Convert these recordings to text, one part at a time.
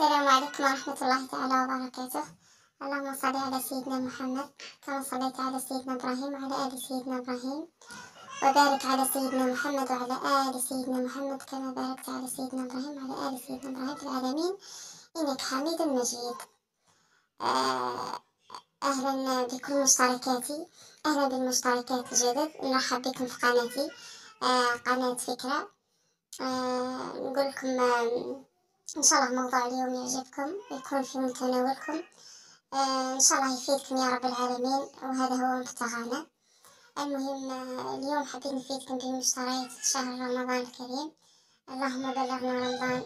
السلام عليكم ورحمة الله تعالى وبركاته. اللهم صل على سيدنا محمد كما صليت على سيدنا إبراهيم وعلى آل سيدنا إبراهيم. وبارك على سيدنا محمد وعلى آل سيدنا محمد كما باركت على سيدنا إبراهيم وعلى آل سيدنا إبراهيم في العالمين. إنك حميد مجيد. آه، أهلا بكل مشتركاتي. أهلا بالمشتركات الجدد نرحب بكم في قناتي. آه، قناة فكرة. آه، نقول لكم ان شاء الله موضوع اليوم يعجبكم ويكون في متناولكم ان شاء الله يفيدكم يا رب العالمين وهذا هو مبتغانا المهم اليوم حبيت نفيدكم بمشتريات شهر رمضان الكريم اللهم بلغنا رمضان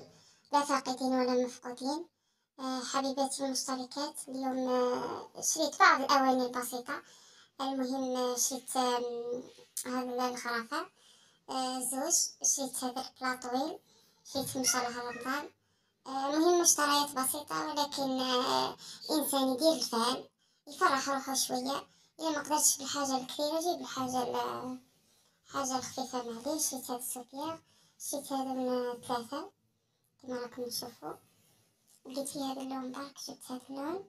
لا فاقدين ولا مفقودين حبيباتي المشتركات اليوم شريت بعض الأواني البسيطة المهم شريت هذا الخرافة آه زوج شريت هذا البلاطويل شريت شهر رمضان مهم مشتريات بسيطة ولكن آه، إنسان يدير الفعل يفرح روحه شوية. إذا ما قدرتش بالحاجة الكثيرة جيب الحاجة حاجة الخفيفة معليش شريت هاد السوبيا شريت هذا من ثلاثة كما راكم تشوفوا. لقيت فيه هذا اللون برك جبت هذا اللون.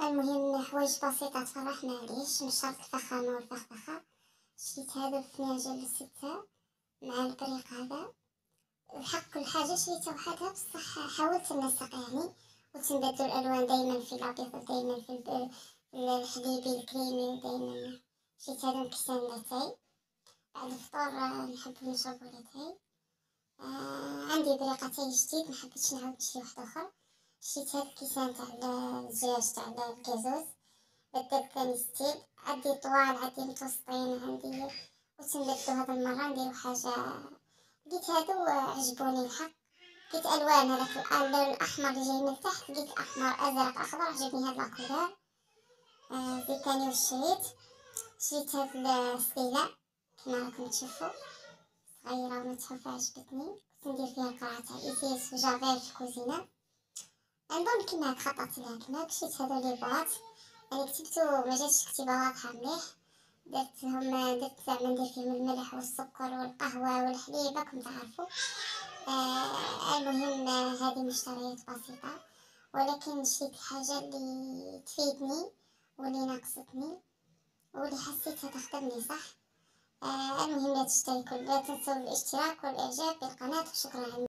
المهم حوايج بسيطة تفرح معليش مش شرط الفخامة والفخفخة. شريت هذا الفناجل ستة مع البريق هذا. الحق كل حاجة شريتها وحدها بصح حاولت ننسق يعني. وتنبدل الألوان دايما في الأبيض دايما في الحليبي الكريمي دايما شريت هذا الكيسان لاتاي. بعد الفطور نحب نشربو لاتاي آه عندي بريقتين جديد محبتش نعاود نشري واحد آخر. شريت هاد الكيسان تاع الزجاج تاع الكازوز. بدلت ثاني style. عندي طوال عندي متوسطين عندي وتنبدلو هاد المرة نديرو حاجة لقيت هادو عجبوني الحق. لقيت ألوان هذاك اللون الأحمر اللي جاي من تحت. لقيت أحمر أزرق أخضر عجبني هاد la couleur آه زيد تاني وشريت. شريت هاد السليلة كما راكم تشوفوا صغيرة ومتحفة عجبتني كنت ندير فيها القرعة تاع ايزيس وجافير في الكوزينة نظن كيما خططت لها. كما شريت هادو لي بواط. يعني كتبتو مجاتش كتيبة واضحة مليح. درتهم درت زعما ندير فيهم الملح والسكر والقهوة والحليب راكم تعرفوا. آه المهم هذه مشتريات بسيطة. ولكن شريت الحاجة اللي تفيدني واللي ناقصتني واللي حسيتها تخدمني صح؟ آه المهم لا تشتركوا لا تنسوا الاشتراك والإعجاب بالقناة. وشكرا